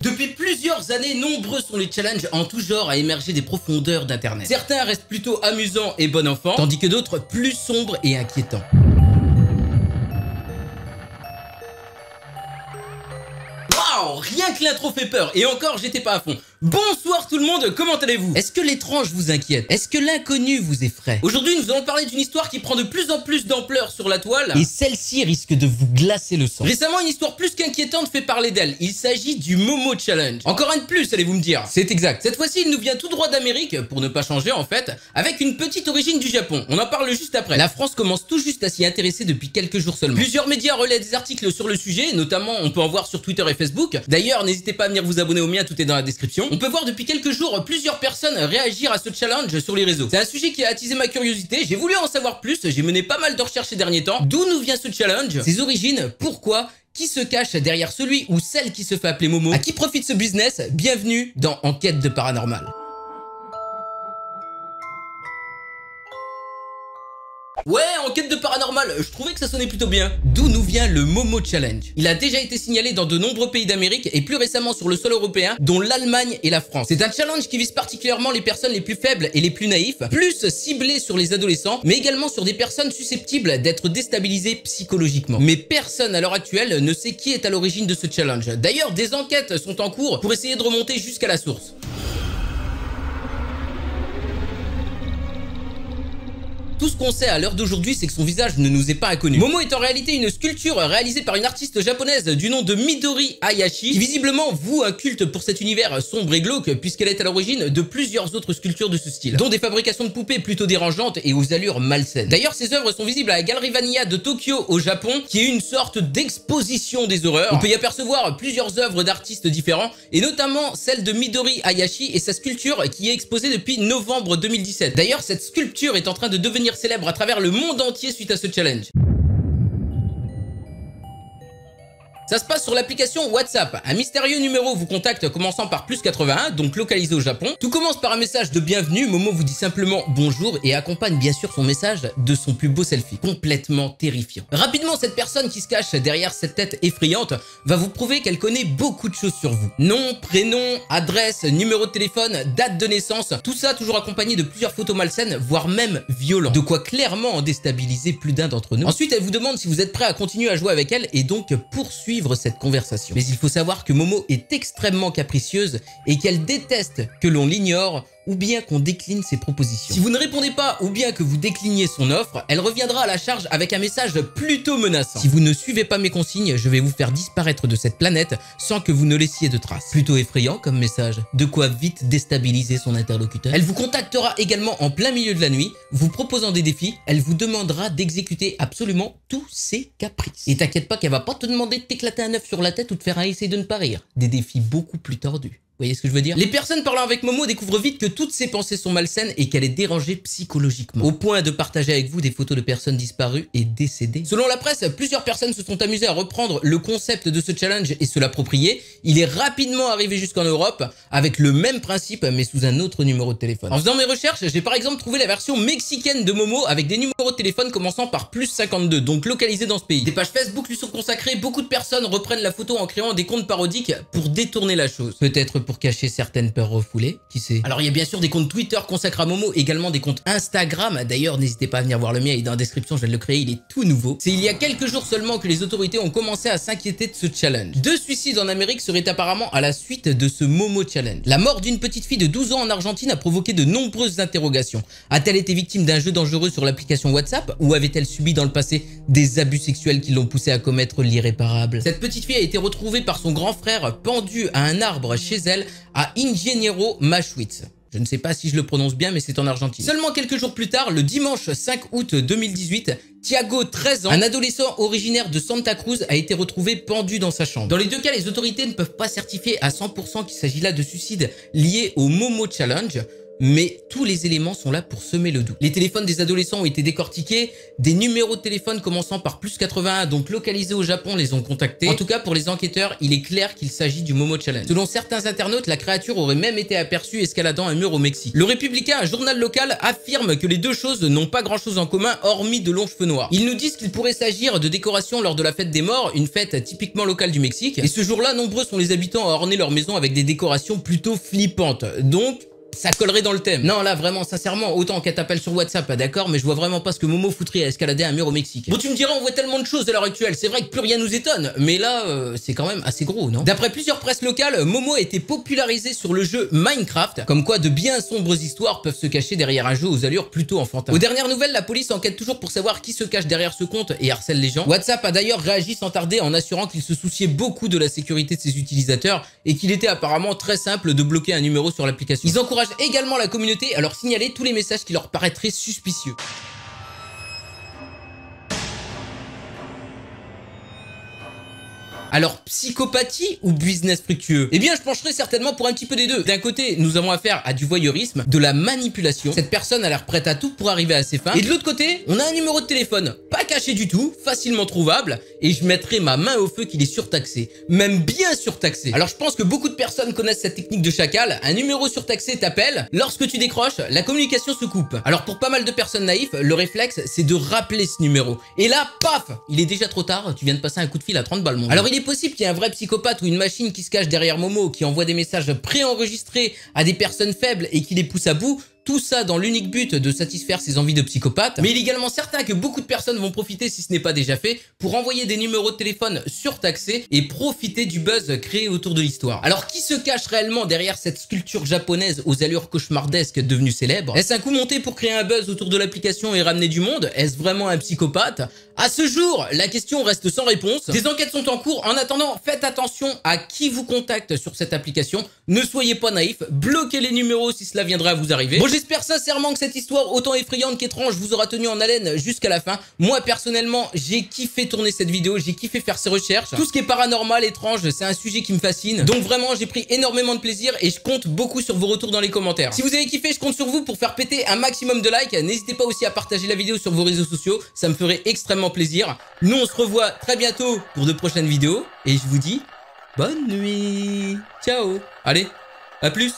Depuis plusieurs années, nombreux sont les challenges en tout genre à émerger des profondeurs d'internet. Certains restent plutôt amusants et bon enfant, tandis que d'autres plus sombres et inquiétants. Waouh Rien que l'intro fait peur, et encore j'étais pas à fond. Bonsoir tout le monde, comment allez-vous Est-ce que l'étrange vous inquiète Est-ce que l'inconnu vous effraie Aujourd'hui nous allons parler d'une histoire qui prend de plus en plus d'ampleur sur la toile, et celle-ci risque de vous glacer le sang. Récemment une histoire plus qu'inquiétante fait parler d'elle, il s'agit du Momo Challenge. Encore un de plus allez-vous me dire C'est exact, cette fois-ci il nous vient tout droit d'Amérique, pour ne pas changer en fait, avec une petite origine du Japon, on en parle juste après. La France commence tout juste à s'y intéresser depuis quelques jours seulement. Plusieurs médias relaient des articles sur le sujet, notamment on peut en voir sur Twitter et Facebook. D'ailleurs n'hésitez pas à venir vous abonner au mien, tout est dans la description. On peut voir depuis quelques jours plusieurs personnes réagir à ce challenge sur les réseaux. C'est un sujet qui a attisé ma curiosité, j'ai voulu en savoir plus, j'ai mené pas mal de recherches ces derniers temps. D'où nous vient ce challenge Ses origines Pourquoi qui se cache derrière celui ou celle qui se fait appeler Momo À qui profite ce business? Bienvenue dans Enquête de Paranormal. Ouais, enquête de paranormal, je trouvais que ça sonnait plutôt bien. D'où nous vient le Momo Challenge Il a déjà été signalé dans de nombreux pays d'Amérique et plus récemment sur le sol européen, dont l'Allemagne et la France. C'est un challenge qui vise particulièrement les personnes les plus faibles et les plus naïfs, plus ciblé sur les adolescents, mais également sur des personnes susceptibles d'être déstabilisées psychologiquement. Mais personne à l'heure actuelle ne sait qui est à l'origine de ce challenge. D'ailleurs, des enquêtes sont en cours pour essayer de remonter jusqu'à la source. Qu'on sait à l'heure d'aujourd'hui, c'est que son visage ne nous est pas inconnu. Momo est en réalité une sculpture réalisée par une artiste japonaise du nom de Midori Hayashi, qui visiblement voue un culte pour cet univers sombre et glauque, puisqu'elle est à l'origine de plusieurs autres sculptures de ce style, dont des fabrications de poupées plutôt dérangeantes et aux allures malsaines. D'ailleurs, ses œuvres sont visibles à la Galerie Vanilla de Tokyo au Japon, qui est une sorte d'exposition des horreurs. On peut y apercevoir plusieurs œuvres d'artistes différents, et notamment celle de Midori Hayashi et sa sculpture qui est exposée depuis novembre 2017. D'ailleurs, cette sculpture est en train de devenir célèbre à travers le monde entier suite à ce challenge. Ça se passe sur l'application WhatsApp. Un mystérieux numéro vous contacte commençant par plus 81, donc localisé au Japon. Tout commence par un message de bienvenue. Momo vous dit simplement bonjour et accompagne bien sûr son message de son plus beau selfie. Complètement terrifiant. Rapidement, cette personne qui se cache derrière cette tête effrayante va vous prouver qu'elle connaît beaucoup de choses sur vous. Nom, prénom, adresse, numéro de téléphone, date de naissance. Tout ça toujours accompagné de plusieurs photos malsaines, voire même violentes. De quoi clairement en déstabiliser plus d'un d'entre nous. Ensuite, elle vous demande si vous êtes prêt à continuer à jouer avec elle et donc poursuivre cette conversation. Mais il faut savoir que Momo est extrêmement capricieuse et qu'elle déteste que l'on l'ignore ou bien qu'on décline ses propositions. Si vous ne répondez pas ou bien que vous décliniez son offre, elle reviendra à la charge avec un message plutôt menaçant. Si vous ne suivez pas mes consignes, je vais vous faire disparaître de cette planète sans que vous ne laissiez de traces. Plutôt effrayant comme message, de quoi vite déstabiliser son interlocuteur. Elle vous contactera également en plein milieu de la nuit, vous proposant des défis, elle vous demandera d'exécuter absolument tous ses caprices. Et t'inquiète pas qu'elle va pas te demander de t'éclater un œuf sur la tête ou de faire un essai de ne pas rire. Des défis beaucoup plus tordus. Vous voyez ce que je veux dire? Les personnes parlant avec Momo découvrent vite que toutes ses pensées sont malsaines et qu'elle est dérangée psychologiquement, au point de partager avec vous des photos de personnes disparues et décédées. Selon la presse, plusieurs personnes se sont amusées à reprendre le concept de ce challenge et se l'approprier. Il est rapidement arrivé jusqu'en Europe avec le même principe mais sous un autre numéro de téléphone. En faisant mes recherches, j'ai par exemple trouvé la version mexicaine de Momo avec des numéros de téléphone commençant par plus 52, donc localisés dans ce pays. Des pages Facebook lui sont consacrées, beaucoup de personnes reprennent la photo en créant des comptes parodiques pour détourner la chose. Peut-être pour cacher certaines peurs refoulées, qui sait Alors il y a bien sûr des comptes Twitter consacrés à Momo, également des comptes Instagram, d'ailleurs n'hésitez pas à venir voir le mien, il est dans la description, je viens de le créer, il est tout nouveau. C'est il y a quelques jours seulement que les autorités ont commencé à s'inquiéter de ce challenge. Deux suicides en Amérique seraient apparemment à la suite de ce Momo Challenge. La mort d'une petite fille de 12 ans en Argentine a provoqué de nombreuses interrogations. A-t-elle été victime d'un jeu dangereux sur l'application WhatsApp ou avait-elle subi dans le passé des abus sexuels qui l'ont poussée à commettre l'irréparable? Cette petite fille a été retrouvée par son grand frère pendu à un arbre chez elle à Ingeniero Maschwitz. Je ne sais pas si je le prononce bien, mais c'est en Argentine. Seulement quelques jours plus tard, le dimanche 5 août 2018, Thiago, 13 ans, un adolescent originaire de Santa Cruz, a été retrouvé pendu dans sa chambre. Dans les deux cas, les autorités ne peuvent pas certifier à 100% qu'il s'agit là de suicide lié au Momo Challenge. Mais tous les éléments sont là pour semer le doute. Les téléphones des adolescents ont été décortiqués, des numéros de téléphone commençant par plus 81, donc localisés au Japon, les ont contactés. En tout cas, pour les enquêteurs, il est clair qu'il s'agit du Momo Challenge. Selon certains internautes, la créature aurait même été aperçue escaladant un mur au Mexique. Le Républicain, un journal local, affirme que les deux choses n'ont pas grand chose en commun, hormis de longs cheveux noirs. Ils nous disent qu'il pourrait s'agir de décorations lors de la fête des morts, une fête typiquement locale du Mexique. Et ce jour-là, nombreux sont les habitants à orner leur maison avec des décorations plutôt flippantes. Donc, ça collerait dans le thème. Non, là, vraiment, sincèrement, autant qu'elle t'appelle sur WhatsApp, d'accord, mais je vois vraiment pas ce que Momo foutrait à escalader un mur au Mexique. Bon, tu me diras, on voit tellement de choses à l'heure actuelle, c'est vrai que plus rien nous étonne, mais là, euh, c'est quand même assez gros, non? D'après plusieurs presses locales, Momo a été popularisé sur le jeu Minecraft, comme quoi de bien sombres histoires peuvent se cacher derrière un jeu aux allures plutôt enfantines. Aux dernières nouvelles, la police enquête toujours pour savoir qui se cache derrière ce compte et harcèle les gens. WhatsApp a d'ailleurs réagi sans tarder en assurant qu'il se souciait beaucoup de la sécurité de ses utilisateurs et qu'il était apparemment très simple de bloquer un numéro sur l'application. Ils encouragent également la communauté à leur signaler tous les messages qui leur paraîtraient suspicieux. Alors, psychopathie ou business fructueux? Eh bien, je pencherai certainement pour un petit peu des deux. D'un côté, nous avons affaire à du voyeurisme, de la manipulation. Cette personne a l'air prête à tout pour arriver à ses fins. Et de l'autre côté, on a un numéro de téléphone, caché du tout, facilement trouvable, et je mettrai ma main au feu qu'il est surtaxé. Même bien surtaxé. Alors, je pense que beaucoup de personnes connaissent cette technique de chacal. Un numéro surtaxé t'appelle. Lorsque tu décroches, la communication se coupe. Alors, pour pas mal de personnes naïves, le réflexe, c'est de rappeler ce numéro. Et là, paf Il est déjà trop tard, tu viens de passer un coup de fil à 30 balles, Alors, il est possible qu'il y ait un vrai psychopathe ou une machine qui se cache derrière Momo, qui envoie des messages préenregistrés à des personnes faibles et qui les pousse à bout, tout ça dans l'unique but de satisfaire ses envies de psychopathe. Mais il est également certain que beaucoup de personnes vont profiter, si ce n'est pas déjà fait, pour envoyer des numéros de téléphone surtaxés et profiter du buzz créé autour de l'histoire. Alors qui se cache réellement derrière cette sculpture japonaise aux allures cauchemardesques devenue célèbre Est-ce un coup monté pour créer un buzz autour de l'application et ramener du monde? Est-ce vraiment un psychopathe? À ce jour, la question reste sans réponse. Des enquêtes sont en cours. En attendant, faites attention à qui vous contacte sur cette application. Ne soyez pas naïf. Bloquez les numéros si cela viendrait à vous arriver. J'espère sincèrement que cette histoire, autant effrayante qu'étrange, vous aura tenu en haleine jusqu'à la fin. Moi, personnellement, j'ai kiffé tourner cette vidéo, j'ai kiffé faire ces recherches. Tout ce qui est paranormal, étrange, c'est un sujet qui me fascine. Donc vraiment, j'ai pris énormément de plaisir et je compte beaucoup sur vos retours dans les commentaires. Si vous avez kiffé, je compte sur vous pour faire péter un maximum de likes. N'hésitez pas aussi à partager la vidéo sur vos réseaux sociaux, ça me ferait extrêmement plaisir. Nous, on se revoit très bientôt pour de prochaines vidéos et je vous dis bonne nuit. Ciao. Allez, à plus.